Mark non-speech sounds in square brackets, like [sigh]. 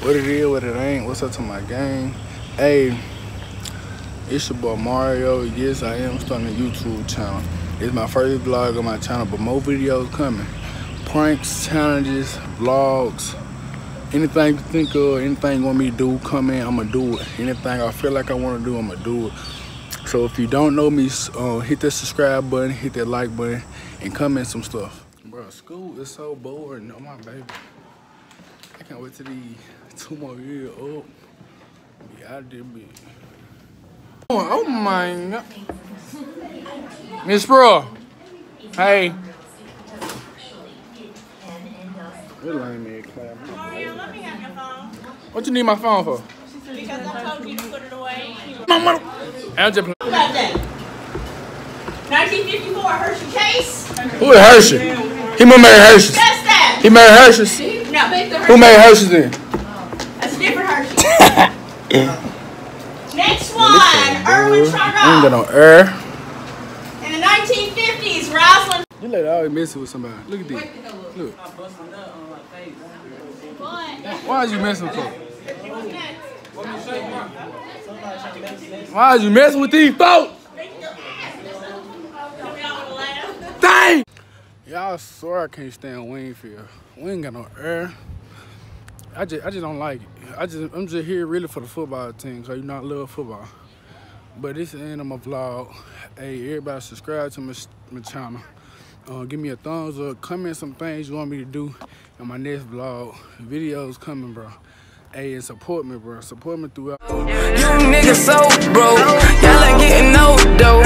What it is, what it ain't. What's up to my gang? Hey, it's your boy Mario. Yes, I am starting a YouTube channel. It's my first vlog on my channel, but more videos coming. Pranks, challenges, vlogs, anything you think of, anything you want me to do, come in, I'ma do it. Anything I feel like I wanna do, I'ma do it. So if you don't know me, uh, hit that subscribe button, hit that like button, and comment some stuff. Bro, school is so boring. Oh my baby. I can't wait till these two more years oh, up. Be out there, be. Oh, oh my god. Miss Bro. Hey. That lame ass clap. Mario, let me have your phone. What you need my phone for? Because I told you to put it away. Mama. I just Who that? 1954 Hershey Chase? Who is Hershey? He must marry that. He married Hershey's. No, Who made Hershey's then? Oh, that's a different Hershey. [laughs] Next one, Erwin Ain't got Chargaff. no air. In the 1950s, Rosalind. You let always messing with somebody. Look at this. Look. Why is you messing with folks? Why is you messing with these folks? Y'all swear I can't stand Wingfield. We ain't got no air. I just, I just don't like it. I just, I'm just here really for the football team, so you not love football. But this is the end of my vlog. Hey, everybody subscribe to my, my channel. Uh, give me a thumbs up. Comment some things you want me to do in my next vlog. Videos coming, bro. Hey, and support me, bro. Support me throughout. You niggas so broke, y'all ain't getting no dough.